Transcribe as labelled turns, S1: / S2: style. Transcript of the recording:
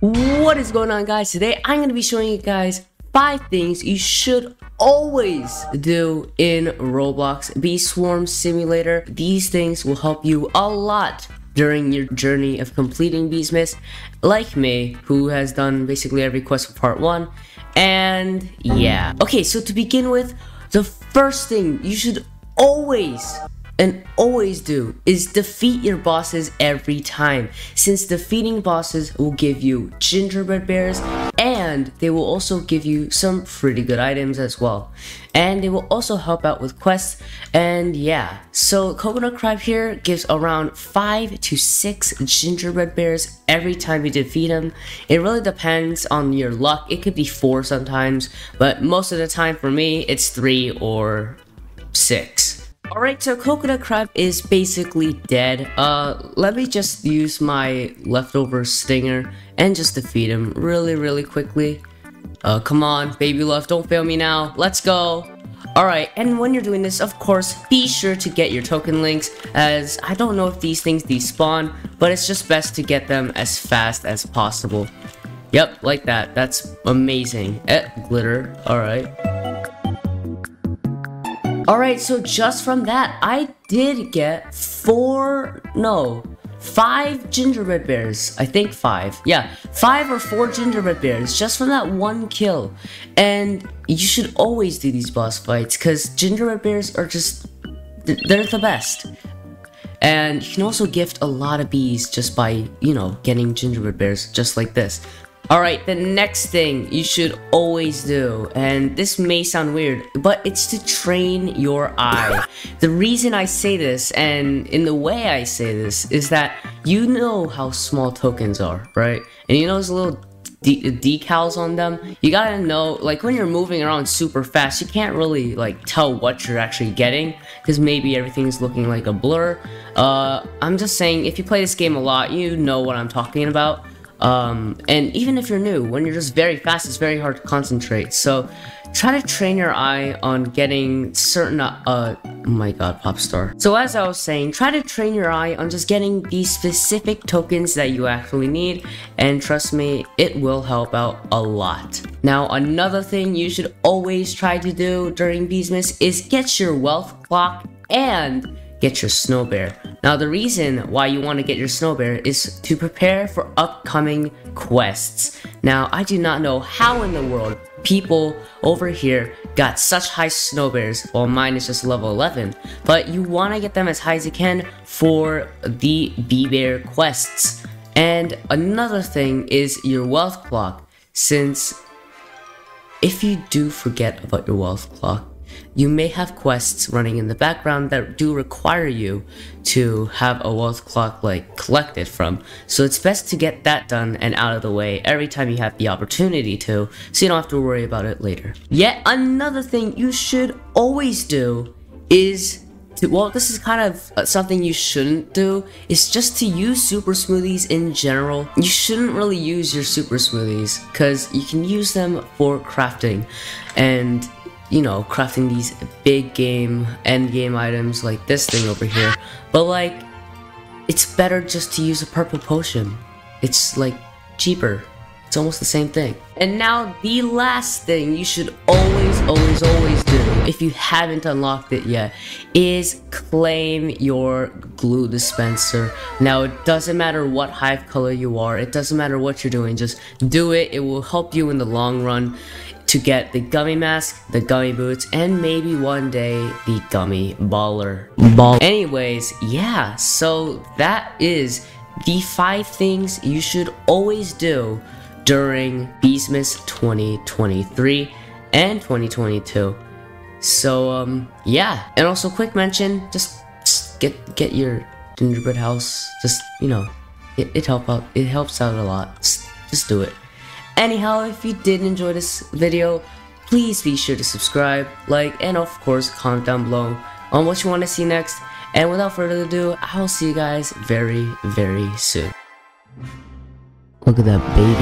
S1: What is going on guys? Today I'm going to be showing you guys 5 things you should always do in Roblox Bee Swarm Simulator. These things will help you a lot during your journey of completing Beesmas, like me, who has done basically every quest for part 1. And yeah. Okay, so to begin with, the first thing you should always and always do is defeat your bosses every time since defeating bosses will give you gingerbread bears and they will also give you some pretty good items as well. And they will also help out with quests and yeah. So coconut crab here gives around five to six gingerbread bears every time you defeat them it really depends on your luck. It could be four sometimes but most of the time for me it's three or six Alright, so Coconut Crab is basically dead. Uh, let me just use my leftover stinger and just defeat him really, really quickly. Uh, come on, baby love, don't fail me now. Let's go. Alright, and when you're doing this, of course, be sure to get your token links, as I don't know if these things despawn, but it's just best to get them as fast as possible. Yep, like that. That's amazing. Eh, glitter. Alright. Alright, so just from that, I did get four, no, five gingerbread bears. I think five. Yeah, five or four gingerbread bears just from that one kill. And you should always do these boss fights because gingerbread bears are just, they're the best. And you can also gift a lot of bees just by, you know, getting gingerbread bears just like this. Alright, the next thing you should always do, and this may sound weird, but it's to train your eye. the reason I say this, and in the way I say this, is that you know how small tokens are, right? And you know those little de decals on them? You gotta know, like when you're moving around super fast, you can't really like tell what you're actually getting, because maybe everything's looking like a blur. Uh, I'm just saying, if you play this game a lot, you know what I'm talking about. Um, and even if you're new, when you're just very fast, it's very hard to concentrate. So try to train your eye on getting certain, uh, oh my god, pop star. So as I was saying, try to train your eye on just getting these specific tokens that you actually need. And trust me, it will help out a lot. Now, another thing you should always try to do during Beesmas is get your wealth clock and get your snow bear. Now the reason why you want to get your snow bear is to prepare for upcoming quests. Now I do not know how in the world people over here got such high snow bears while mine is just level 11 but you want to get them as high as you can for the bee bear quests and another thing is your wealth clock since if you do forget about your wealth clock you may have quests running in the background that do require you to have a wealth clock like collected from. So it's best to get that done and out of the way every time you have the opportunity to, so you don't have to worry about it later. Yet another thing you should always do is to, well, this is kind of uh, something you shouldn't do, is just to use super smoothies in general. You shouldn't really use your super smoothies, because you can use them for crafting. And you know, crafting these big game, end game items like this thing over here. But like, it's better just to use a purple potion. It's like cheaper. It's almost the same thing. And now the last thing you should always, always, always do if you haven't unlocked it yet is claim your glue dispenser. Now it doesn't matter what hive color you are, it doesn't matter what you're doing, just do it. It will help you in the long run to get the gummy mask, the gummy boots, and maybe one day the gummy baller. Ball. Anyways, yeah, so that is the five things you should always do during Beesmas 2023 and 2022. So, um, yeah. And also, quick mention, just, just get get your gingerbread house. Just, you know, it, it help out. It helps out a lot. Just, just do it. Anyhow, if you did enjoy this video, please be sure to subscribe, like, and of course comment down below on what you want to see next. And without further ado, I will see you guys very, very soon. Look at that baby.